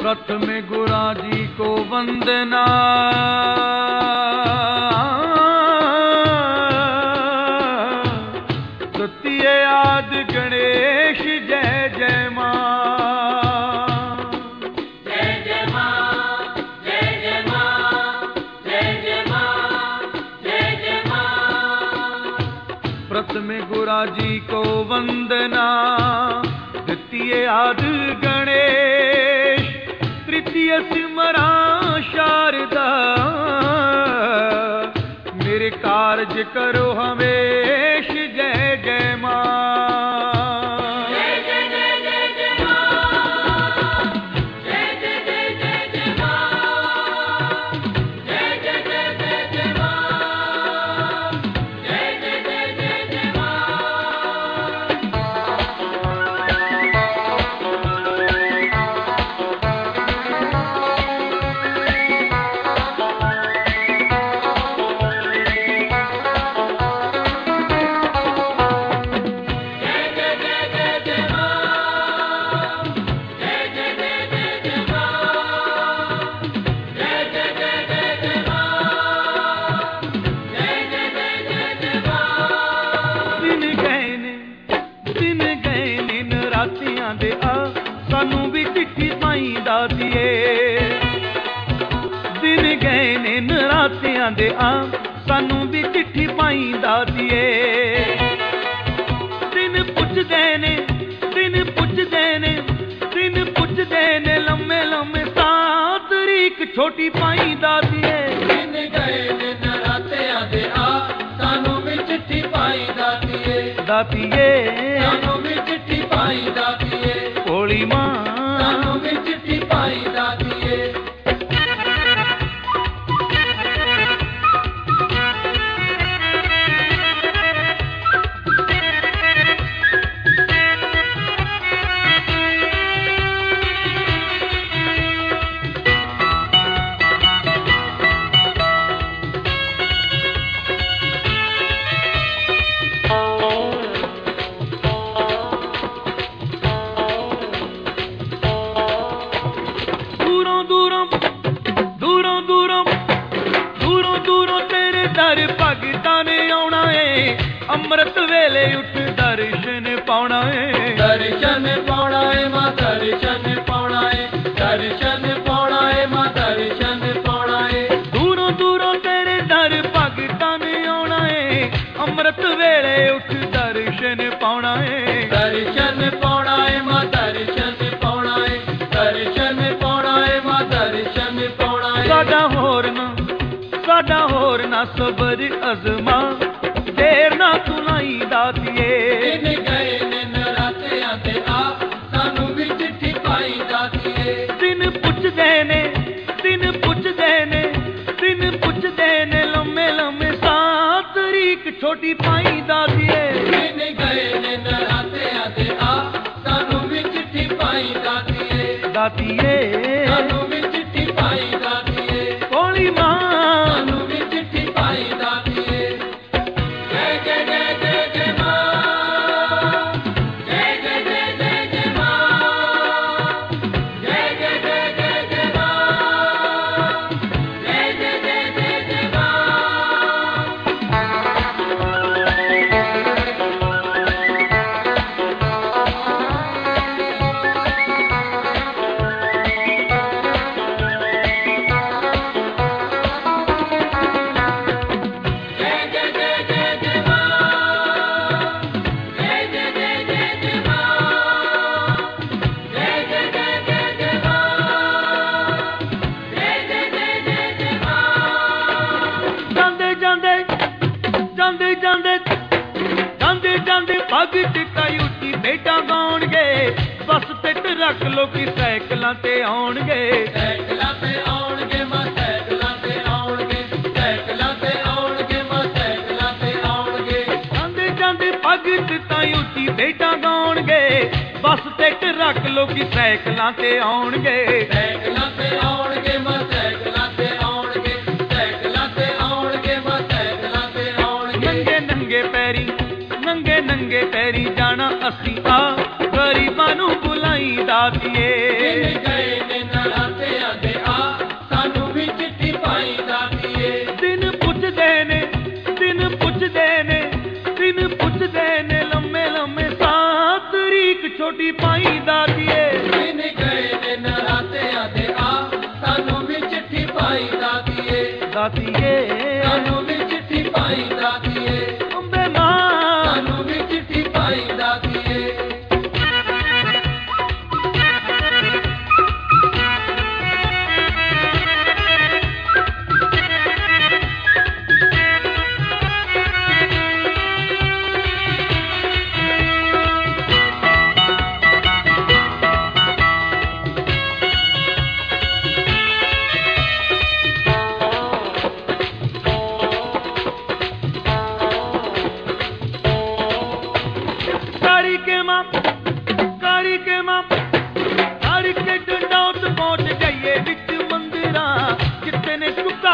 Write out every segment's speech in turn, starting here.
प्रथम गुरा जी को वंदना। द्वितीय आद गणेश जय जय माँ। जय जय माँ जय जय माँ जय जय माँ जय जय माँ। प्रथम गुरा जी को वंदना। द्वितीय आद गणेश। ਸੀਸ ਮਰਾਂ ਸ਼ਾਰਦਾ। ਮੇਰੇ ਕਾਰਜ ਕਰੋ ਹਮੇਸ਼ ਜੈ ਜੈ ਮਾਂ। ਨੇ ਨਰਾਤਿਆਂ ਦੇ ਆ ਸਾਨੂੰ ਵੀ ਚਿੱਠੀ ਪਾਈ ਦਾਤੀਏ ਦਿਨ ਪੁੱਛਦੇ ਨੇ ਦਿਨ ਪੁੱਛਦੇ ਨੇ ਦਿਨ ਪੁੱਛਦੇ ਨੇ ਲੰਮੇ ਲੰਮੇ ਸਾਂ ਤਰੀਕ ਛੋਟੀ ਪਾਈ ਦਾਤੀਏ ਦਿਨ ਗਏ ਨੇ ਨਰਾਤਿਆਂ ਦੇ ਆ ਸਾਨੂੰ ਵੀ ਚਿੱਠੀ ਪਾਈ ਦਾਤੀਏ ਦਾਤੀਏ दूरों दूरों दूरों दूरों दूरों तेरे दर भगता ने आना है अमृत वेले उठ दर्शन पाना है दर्शन पाना है माँ दर्शन पाना है दर्शन पाना है माँ दर्शन पाना है दूरों दूरों तेरे दर भगता ने आना है अमृत वेले उठ दर्शन पाना है दर्शन पाना है माँ दर्शन पाना है दर्शन ज़ोर ना सबर अजमा देर ना सुनाई दातिए। दिन पुछ देने दिन पुछ देने दिन पुछ देने लम्बे लम्बे सात रीक छोटी पाई दातिए। दातिए। ਭਗਤ ਉੱਚੀ ਬੇਟਾ ਗਾਉਣਗੇ। ਬਸ ਤੇ ਰੱਖ ਲੋ ਕਿ ਸਾਈਕਲਾਂ ਤੇ ਆਉਣਗੇ। ਸਾਈਕਲਾਂ ਤੇ ਆਉਣਗੇ ਮਾਂ ਸਾਈਕਲਾਂ ਤੇ ਆਉਣਗੇ। ਸਾਈਕਲਾਂ ਤੇ ਆਉਣਗੇ ਮਾਂ ਸਾਈਕਲਾਂ ਤੇ ਆਉਣਗੇ। ਜਾਂਦੇ ਜਾਂਦੇ ਭਗਤ ਉੱਚੀ ਬੇਟਾ ਗਾਉਣਗੇ। ਬਸ ਤੇ ਰੱਖ ਲੋ ਕਿ ਸਾਈਕਲਾਂ ਤੇ ਆਉਣਗੇ। ਸਾਈਕਲਾਂ ਆਉਣਗੇ ਨੰਗੇ ਪੈਰੀ ਜਾਣਾ ਅਸੀਂ ਆ। ਗਰੀਬਾਂ ਨੂੰ ਬੁਲਾਈ ਦਾਤੀਏ ਗਏ ਨੇ ਆ। ਸਾਨੂੰ ਵੀ ਚਿੱਠੀ ਪਾਈ ਦਾਤੀਏ ਦਿਨ ਪੁੱਛਦੇ ਨੇ ਦਿਨ ਪੁੱਛਦੇ ਨੇ ਦਿਨ ਪੁੱਛਦੇ ਨੇ ਲੰਮੇ ਲੰਮੇ ਸਾਤ ਤਰੀਕ ਛੋਟੀ ਪਾਈ ਦਾਤੀਏ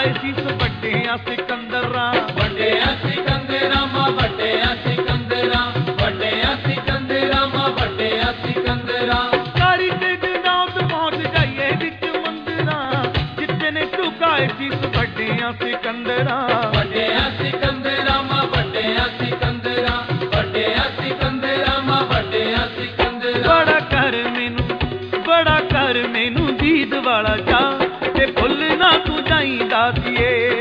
ਝੁਕਾਏ ਸੀ ਵੱਡਿਆਂ ਸਿਕੰਦਰਾਂ। ਵੱਡਿਆ ਸਿਕੰਦਰਾ ਮਾ ਵੱਡਿਆ ਸਿਕੰਦਰਾ ਵੱਡਿਆ ਸਿਕੰਦਰਾ ਮਾ ਵੱਡਿਆ ਸਿਕੰਦਰਾ। ਕਾਰੀ ਕੇ ਡੰਡਾਉਤ ਪਹੁੰਚ ਜਾਈਏ ਵਿੱਚ ਮੰਦਿਰਾਂ। ਜਿੱਥੇ ਨੇ ਝੁਕਾਏ ਸੀ ਵੱਡਿਆ ਸਿਕੰਦਰਾ।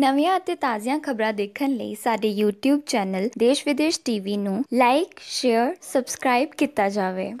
ਨਵੀਆਂ ਅਤੇ ਤਾਜ਼ੀਆਂ ਖਬਰਾਂ ਦੇਖਣ ਲਈ ਸਾਡੇ YouTube ਚੈਨਲ ਦੇਸ਼ ਵਿਦੇਸ਼ ਟੀਵੀ ਨੂੰ ਲਾਈਕ ਸ਼ੇਅਰ ਸਬਸਕ੍ਰਾਈਬ ਕੀਤਾ ਜਾਵੇ।